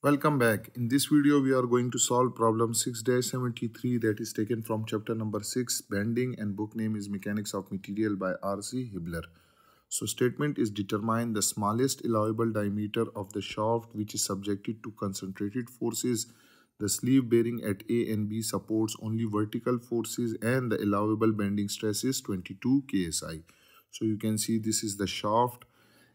Welcome back. In this video, we are going to solve problem 6-73 that is taken from chapter number 6, Bending and book name is Mechanics of Material by R.C. Hibbeler. So statement is determine the smallest allowable diameter of the shaft which is subjected to concentrated forces. The sleeve bearing at A and B supports only vertical forces and the allowable bending stress is 22 kSI. So you can see this is the shaft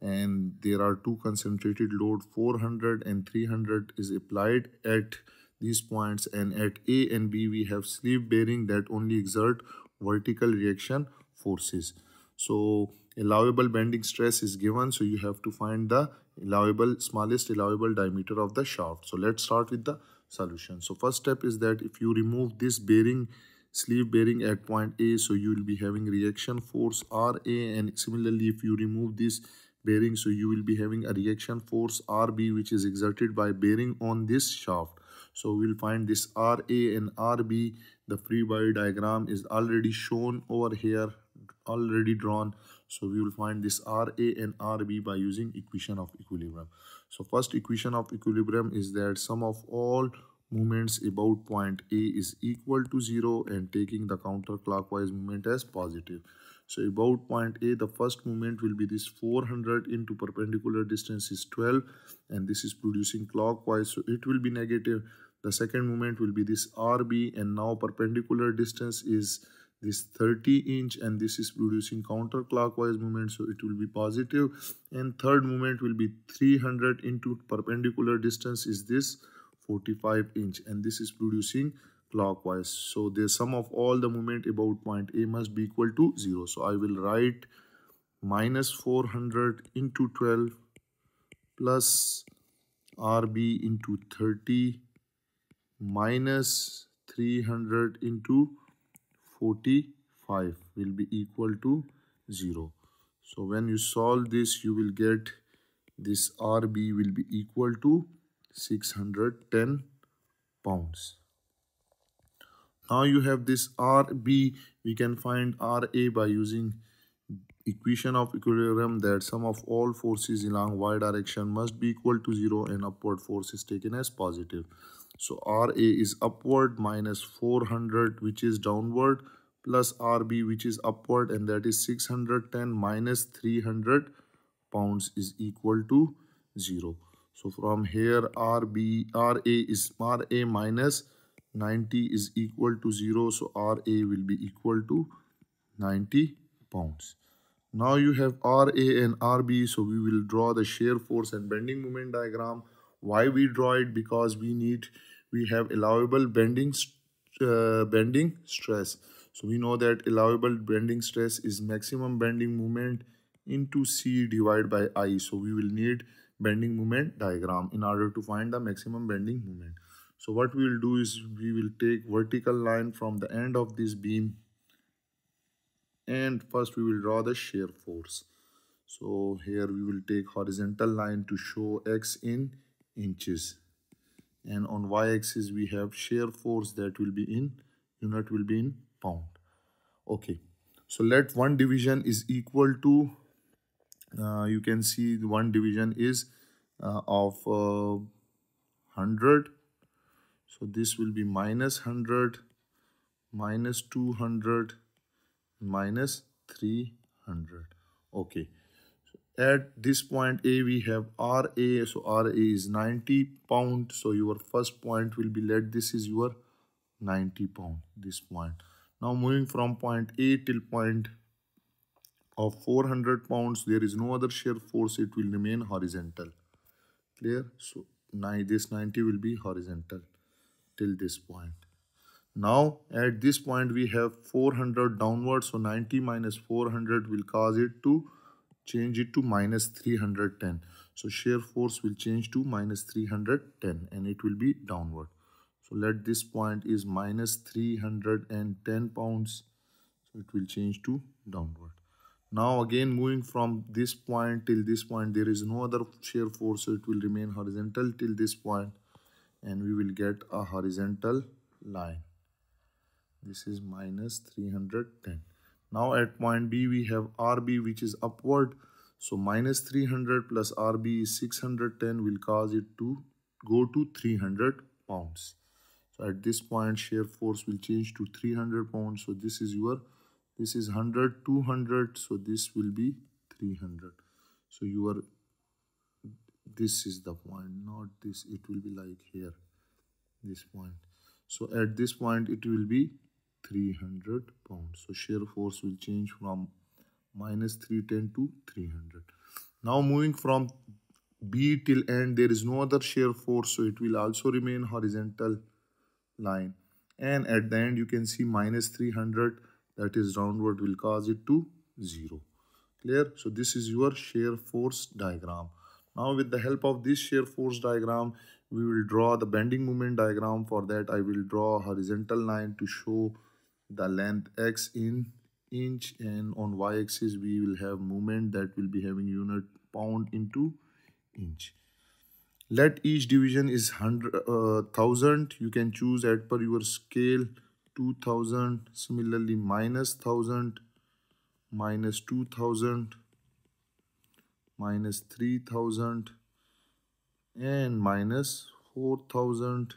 and there are two concentrated load 400 and 300 is applied at these points and at A and B we have sleeve bearing that only exert vertical reaction forces. So allowable bending stress is given so you have to find the allowable smallest allowable diameter of the shaft. So let's start with the solution. So first step is that if you remove this bearing sleeve bearing at point A so you will be having reaction force RA and similarly if you remove this bearing so you will be having a reaction force rb which is exerted by bearing on this shaft. So we'll find this ra and rb the free body diagram is already shown over here already drawn. So we will find this ra and rb by using equation of equilibrium. So first equation of equilibrium is that sum of all moments about point a is equal to zero and taking the counterclockwise moment as positive so about point A, the first moment will be this 400 into perpendicular distance is 12 and this is producing clockwise. So it will be negative. The second moment will be this RB and now perpendicular distance is this 30 inch and this is producing counterclockwise movement so it will be positive and third moment will be 300 into perpendicular distance is this 45 inch and this is producing clockwise. So the sum of all the moment about point a must be equal to 0 so i will write minus 400 into 12 plus rb into 30 minus 300 into 45 will be equal to 0 so when you solve this you will get this rb will be equal to 610 pounds now you have this RB, we can find RA by using equation of equilibrium that sum of all forces along y direction must be equal to 0 and upward force is taken as positive. So RA is upward minus 400 which is downward plus RB which is upward and that is 610 minus 300 pounds is equal to 0. So from here RB, RA is RA minus 90 is equal to 0 so RA will be equal to 90 pounds. Now you have RA and RB so we will draw the shear force and bending moment diagram. Why we draw it? Because we need we have allowable bending uh, bending stress. So we know that allowable bending stress is maximum bending moment into C divided by I. So we will need bending moment diagram in order to find the maximum bending moment. So what we will do is we will take vertical line from the end of this beam and first we will draw the shear force. So here we will take horizontal line to show x in inches and on y-axis we have shear force that will be in unit will be in pound. Okay, so let one division is equal to uh, you can see the one division is uh, of uh, 100 so this will be minus 100, minus 200, minus 300. Okay. So at this point A, we have RA. So RA is 90 pound. So your first point will be let this is your 90 pound, this point. Now moving from point A till point of 400 pounds, there is no other shear force. It will remain horizontal. Clear? So this 90 will be horizontal till this point. Now at this point we have 400 downward so 90 minus 400 will cause it to change it to minus 310. So shear force will change to minus 310 and it will be downward. So let this point is minus 310 pounds. So it will change to downward. Now again moving from this point till this point there is no other shear force so it will remain horizontal till this point and we will get a horizontal line this is minus 310 now at point B we have RB which is upward so minus 300 plus RB is 610 will cause it to go to 300 pounds. So at this point, shear force will change to 300 pounds. So this is your, this is 100, 200. So this will be 300. So your, this is the point, not this. It will be like here, this point. So at this point, it will be 300 pounds. So shear force will change from minus 310 to 300. Now moving from B till end, there is no other shear force. So it will also remain horizontal line. And at the end, you can see minus 300, that is downward will cause it to 0. Clear? So this is your shear force diagram. Now with the help of this shear force diagram, we will draw the bending moment diagram. For that, I will draw a horizontal line to show the length x in inch and on y-axis we will have moment that will be having unit pound into inch. Let each division is 100 uh, you can choose at per your scale 2000 similarly minus 1000 minus 2000 minus 3000 and minus 4000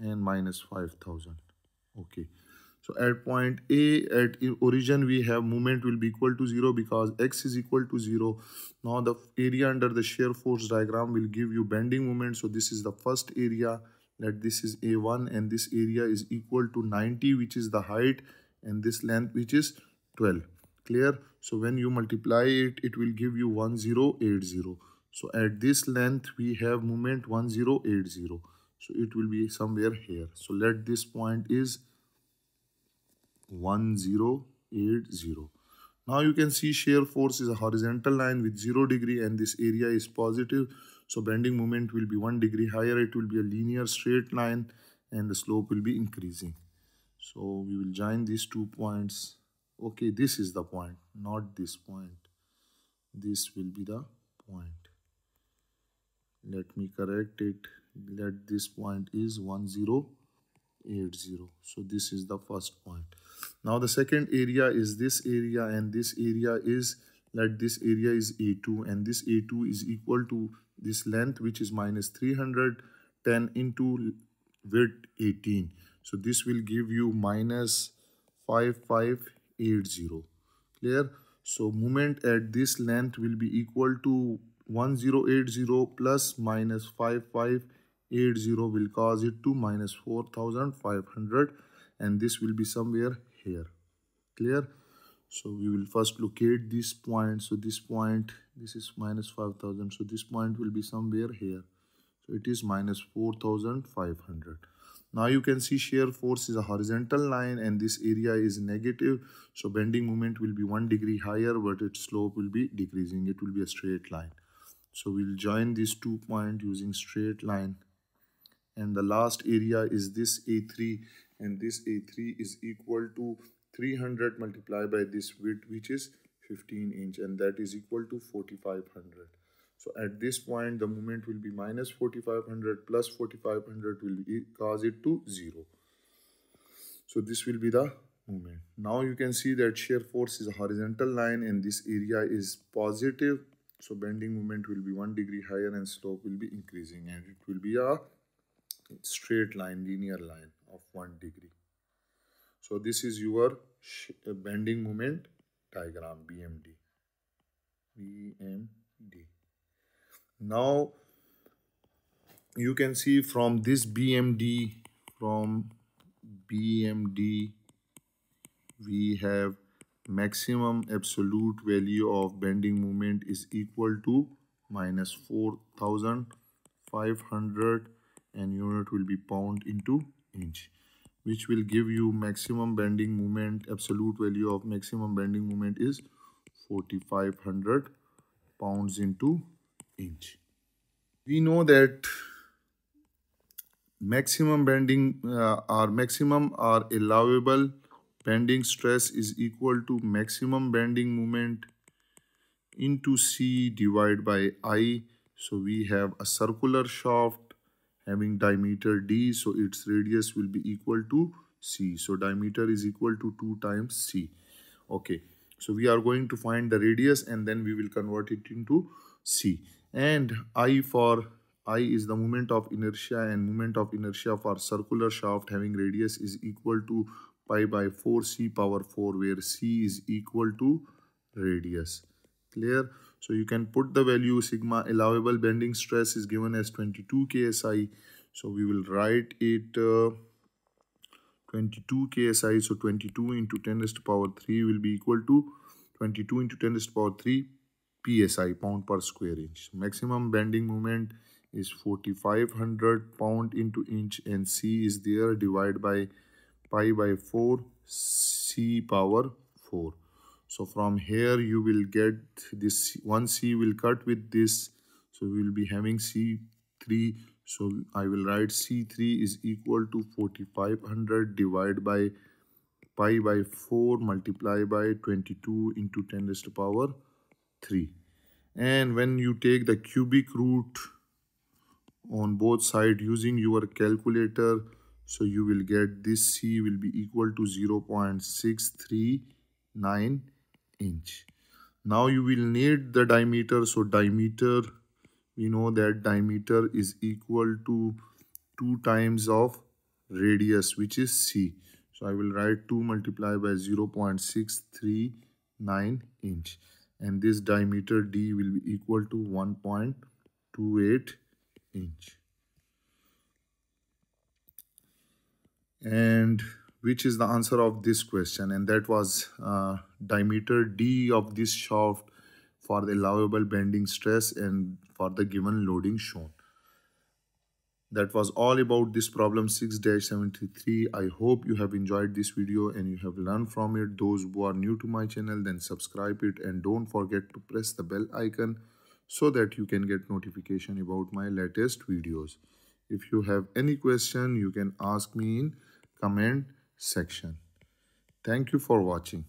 and minus 5000 okay so at point A, at origin, we have moment will be equal to 0 because x is equal to 0. Now the area under the shear force diagram will give you bending moment. So this is the first area that this is A1 and this area is equal to 90 which is the height and this length which is 12. Clear? So when you multiply it, it will give you 1080. So at this length, we have moment 1080. So it will be somewhere here. So let this point is 1080. Now you can see shear force is a horizontal line with 0 degree and this area is positive. So bending moment will be 1 degree higher. It will be a linear straight line and the slope will be increasing. So we will join these two points. Okay, this is the point, not this point. This will be the point. Let me correct it. Let this point is 1080. So this is the first point. Now the second area is this area and this area is let this area is A2 and this A2 is equal to this length which is minus 310 into width 18. So this will give you minus 5580. Clear? So moment at this length will be equal to 1080 plus minus 5580 will cause it to minus 4500 and this will be somewhere here. Clear? So we will first locate this point. So this point this is minus 5000 so this point will be somewhere here. So it is minus 4500 now you can see shear force is a horizontal line and this area is negative. So bending moment will be one degree higher but its slope will be decreasing. It will be a straight line. So we'll join these two points using straight line. And the last area is this a3 and this A3 is equal to 300 multiplied by this width which is 15 inch and that is equal to 4500 so at this point the moment will be minus 4500 plus 4500 will cause it to 0 so this will be the moment now you can see that shear force is a horizontal line and this area is positive so bending moment will be one degree higher and slope will be increasing and it will be a straight line linear line of 1 degree. So this is your bending moment diagram BMD. BMD. Now you can see from this BMD from BMD we have maximum absolute value of bending moment is equal to minus 4500 and unit will be pound into inch which will give you maximum bending moment absolute value of maximum bending moment is 4500 pounds into inch. We know that maximum bending uh, or maximum or allowable bending stress is equal to maximum bending moment into c divided by i. So we have a circular shaft having diameter d. So its radius will be equal to c. So diameter is equal to 2 times c. Okay. So we are going to find the radius and then we will convert it into c and i for I is the moment of inertia and moment of inertia for circular shaft having radius is equal to pi by 4 c power 4 where c is equal to radius. Clear? So you can put the value sigma allowable bending stress is given as 22 ksi. So we will write it uh, 22 ksi. So 22 into 10 raised to power 3 will be equal to 22 into 10 raised to power 3 psi pound per square inch. Maximum bending moment is 4500 pound into inch and c is there divided by pi by 4 c power 4 so from here you will get this one c will cut with this. So we will be having c3 so i will write c3 is equal to 4500 divided by pi by 4 multiply by 22 into 10 raised to power 3 and when you take the cubic root on both sides using your calculator so you will get this c will be equal to 0 0.639 inch. Now you will need the diameter. So diameter we know that diameter is equal to 2 times of radius which is c. So i will write 2 multiplied by 0 0.639 inch and this diameter d will be equal to 1.28 inch. And which is the answer of this question? And that was uh, diameter d of this shaft for the allowable bending stress and for the given loading shown that was all about this problem 6-73 i hope you have enjoyed this video and you have learned from it those who are new to my channel then subscribe it and don't forget to press the bell icon so that you can get notification about my latest videos. If you have any question, you can ask me in comment section. Thank you for watching.